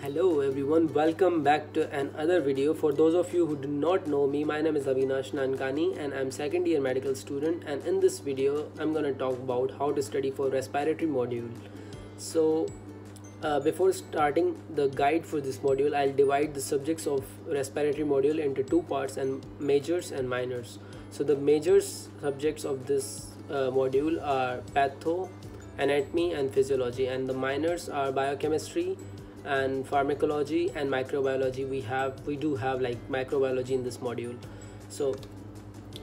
Hello everyone, welcome back to another video. For those of you who do not know me, my name is Avinash Nankani and I'm second year medical student and in this video I'm gonna talk about how to study for respiratory module. So uh, before starting the guide for this module, I'll divide the subjects of respiratory module into two parts and majors and minors. So the major subjects of this uh, module are patho, anatomy and physiology and the minors are biochemistry, and pharmacology and microbiology we have we do have like microbiology in this module. So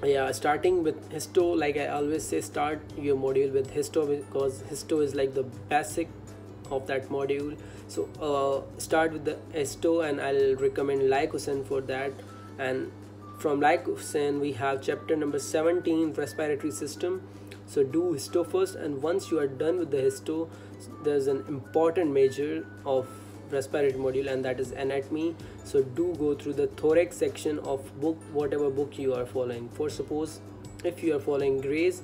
yeah starting with histo like i always say start your module with histo because histo is like the basic of that module. So uh, start with the histo and i'll recommend Laiq Hussain for that. And from Laiq Hussain we have chapter number 17 respiratory system. So do histo first and once you are done with the histo there's an important major of respiratory module and that is anatomy. So do go through the thorax section of book whatever book you are following. For suppose if you are following Gray's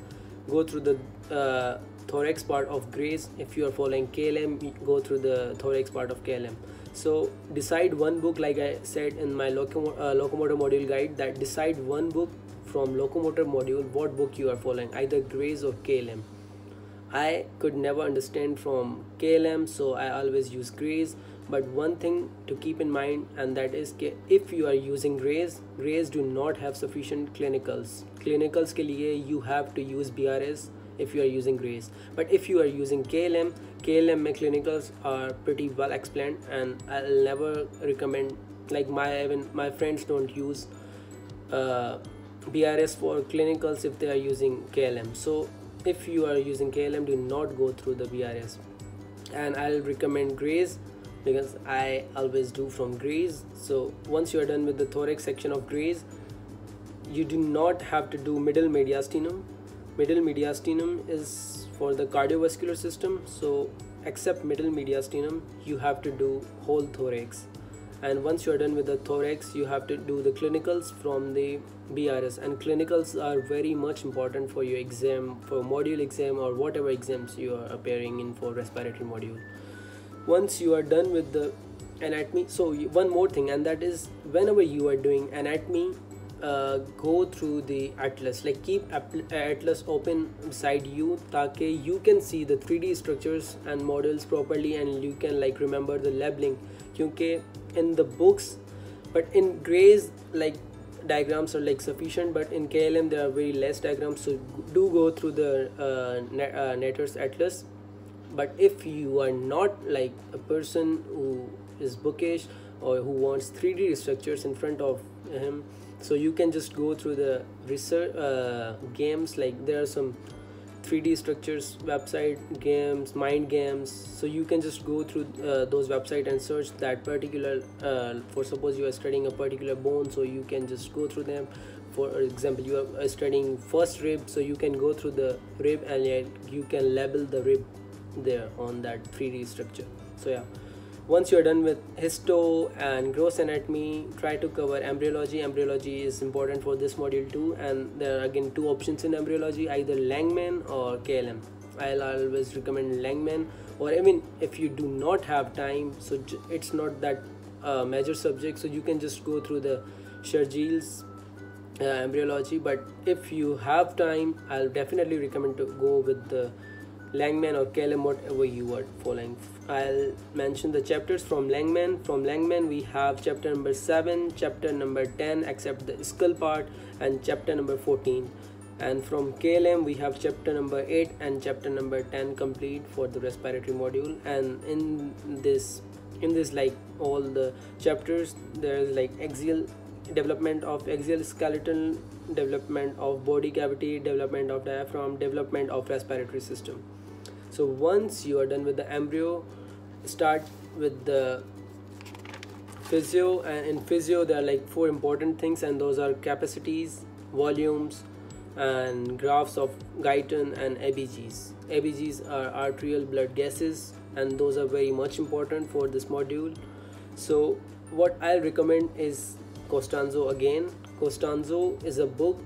go through the uh, thorax part of Gray's if you are following KLM go through the thorax part of KLM so decide one book like I said in my locomo uh, locomotor module guide that decide one book from locomotor module what book you are following either Gray's or KLM I could never understand from KLM so I always use Gray's but one thing to keep in mind and that is if you are using Gray's Gray's do not have sufficient clinicals. Clinicals ke liye you have to use BRS if you are using Gray's but if you are using KLM KLM my clinicals are pretty well explained and I'll never recommend like my even my friends don't use uh, BRS for clinicals if they are using KLM so if you are using KLM do not go through the BRS and I'll recommend Gray's because I always do from Gray's so once you are done with the thorax section of Gray's you do not have to do middle mediastinum. Middle mediastinum is for the cardiovascular system so except middle mediastinum you have to do whole thorax and once you are done with the thorax you have to do the clinicals from the BRS and clinicals are very much important for your exam for module exam or whatever exams you are appearing in for respiratory module. Once you are done with the anatomy so one more thing and that is whenever you are doing anatomy uh, go through the atlas. Like keep atlas open beside you take you can see the 3d structures and models properly and you can like remember the labeling kyunki in the books but in Gray's like diagrams are like sufficient but in klm there are very less diagrams so do go through the uh, uh, Netter's atlas. But if you are not like a person who is bookish or who wants 3d structures in front of him so you can just go through the research uh, games. Like there are some 3d structures website games mind games. So you can just go through uh, those website and search that particular uh, for suppose you are studying a particular bone so you can just go through them. For example you are studying first rib so you can go through the rib and you can label the rib there on that 3d structure. So yeah once you're done with histo and gross anatomy try to cover embryology. Embryology is important for this module too and there are again two options in embryology either langman or klm i'll always recommend langman or i mean if you do not have time so it's not that uh, major subject so you can just go through the Shergill's uh, embryology but if you have time i'll definitely recommend to go with the Langman or KLM, whatever you are following. I'll mention the chapters from Langman. From Langman, we have chapter number 7, chapter number 10, except the skull part, and chapter number 14. And from KLM, we have chapter number 8 and chapter number 10 complete for the respiratory module. And in this, in this, like all the chapters, there is like axial development of axial skeletal development of body cavity development of diaphragm development of respiratory system so once you are done with the embryo start with the physio and in physio there are like four important things and those are capacities volumes and graphs of Guyton and ABGs. ABGs are arterial blood gases and those are very much important for this module. So what I'll recommend is Costanzo again. Costanzo is a book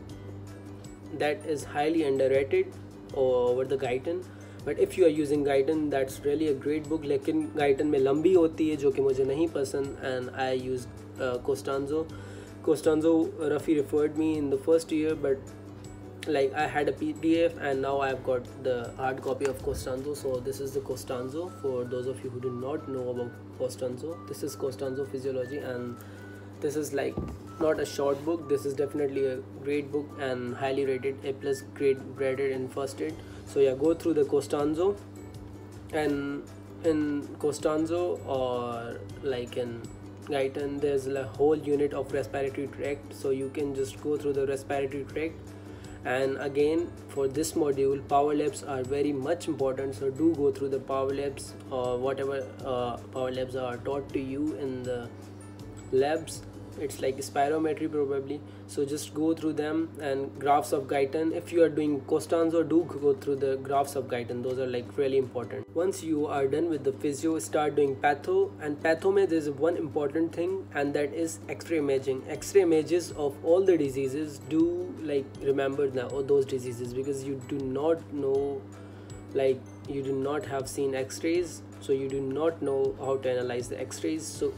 that is highly underrated over the Guyton but if you are using Guyton that's really a great book लेकिन Guyton में लंबी होती है, जो कि मुझे नहीं पसंद and I use Costanzo Costanzo Rafi referred me in the first year but like I had a P D F and now I have got the hard copy of Costanzo so this is the Costanzo for those of you who do not know about Costanzo this is Costanzo physiology and this is like not a short book. This is definitely a great book and highly rated a plus grade graded in first aid. So yeah go through the costanzo. And in costanzo or like in guyton there's a whole unit of respiratory tract. So you can just go through the respiratory tract. And again for this module power labs are very much important. So do go through the power labs or whatever uh, power labs are taught to you in the labs it's like spirometry probably. So just go through them and graphs of Guyton. If you are doing Costanzo do go through the graphs of Guyton. Those are like really important. Once you are done with the physio start doing patho. And patho mein there's one important thing and that is x-ray imaging. X-ray images of all the diseases do like remember now those diseases because you do not know like you do not have seen x-rays. So you do not know how to analyze the x-rays. So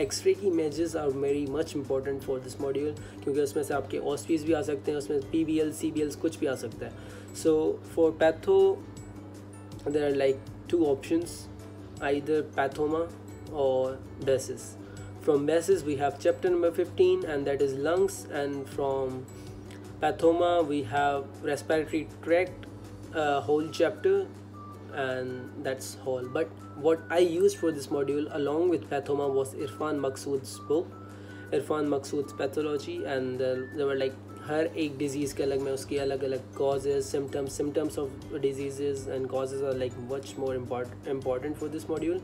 x-ray की images are very much important for this module क्योंकि उसमें से आपके ऑस्पीज भी आ सकते हैं, उसमें P B L C B L's कुछ भी आ सकता है। So for patho there are like two option either Pathoma और basis from basis we have chapter number fifteen and that is lungs and from Pathoma we have respiratory tract whole chapter and that's whole but what I used for this module along with pathoma was Irfan Maqsood's book Irfan Maqsood's pathology and uh, there were like हर एक disease के अलग में उसकी अलग अलग causes symptoms symptoms of diseases and causes are like much more important important for this module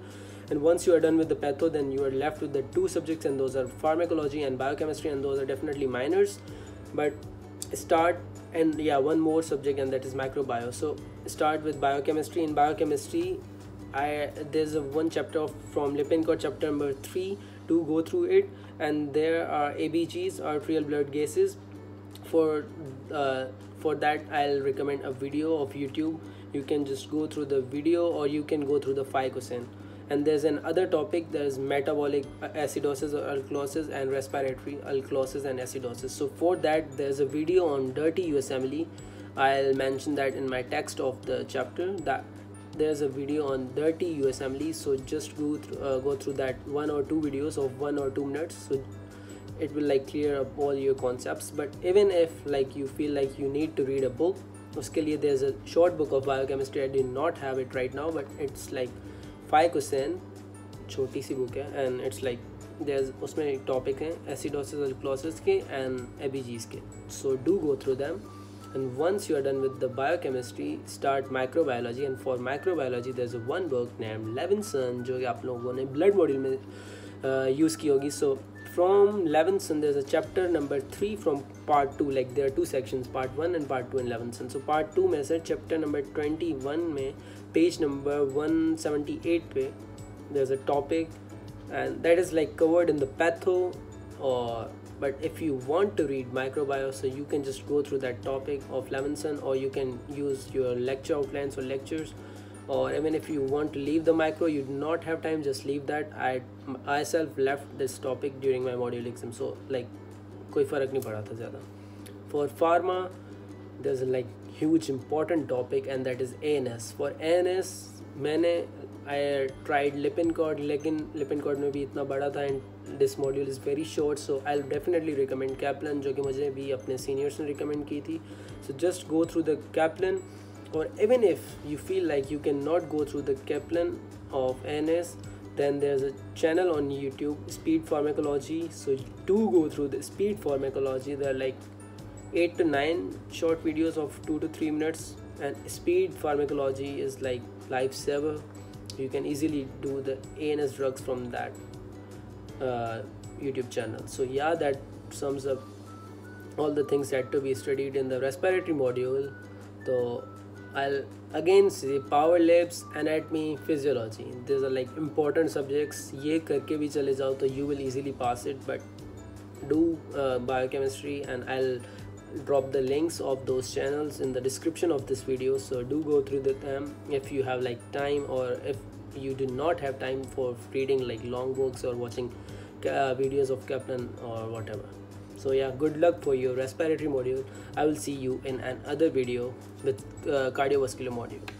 and once you are done with the patho then you are left with the two subjects and those are pharmacology and biochemistry and those are definitely minors but start and yeah one more subject and that is microbio so start with biochemistry. In biochemistry i there's a one chapter from lippincott chapter number three to go through it. And there are abgs or arterial blood gases. For uh, for that i'll recommend a video of youtube. You can just go through the video or you can go through the phycocin and there's another topic there's metabolic acidosis or alkalosis and respiratory alkalosis and acidosis. So for that there's a video on dirty usmle i'll mention that in my text of the chapter. That there's a video on dirty usmle so just go through uh, go through that one or two videos of one or two minutes. So it will like clear up all your concepts. But even if like you feel like you need to read a book uske liye there's a short book of biochemistry. I do not have it right now but it's five question छोटी सी book है and it's like there उसमें एक topic है acidosis और क्लोसिस के and ABGs के. So do go through them and once you are done with the biochemistry start microbiology and for microbiology there is one book name Levinson जो कि आप लोगों ने ब्लड मॉडल में यूज़ की होगी. सो from Levinson there's a chapter number 3 from part 2 like there are two sections part 1 and part 2 in Levinson so part 2 में से chapter number 21 में page number 178 pe there's a topic and that is like covered in the patho or but if you want to read microbiome so you can just go through that topic of Levinson or you can use your lecture outlines or lectures or even if you want to leave the micro you not have time just leave that I I self left this topic during my module exam so like कोई फ़र्क नहीं पड़ा था ज़्यादा। For pharma there is like huge important topic and that is N S for N S मैंने I tried Lipin code लेकिन Lipin code में भी इतना बड़ा था and this module is very short so I definitely recommend Kaplan जो कि मुझे भी अपने सीनियर्स ने रिकमेंड की थी। So just go through the Kaplan or even if you feel like you cannot go through the Kaplan of ANS then there's a channel on YouTube speed pharmacology. So do go through the speed pharmacology. There are like 8 to 9 short videos of 2 to 3 minutes. And speed pharmacology is like lifesaver. You can easily do the ANS drugs from that uh, YouTube channel. So yeah that sums up all the things that to be studied in the respiratory module. So I'll again say power labs anatomy physiology these are like important subjects ये करके भी चले जाओ तो you will easily pass it but do uh, biochemistry and I'll drop the links of those channels in the description of this video so do go through them if you have like time or if you do not have time for reading like long books or watching uh, videos of Kaplan or whatever so yeah good luck for your respiratory module. I will see you in another video with uh, cardiovascular module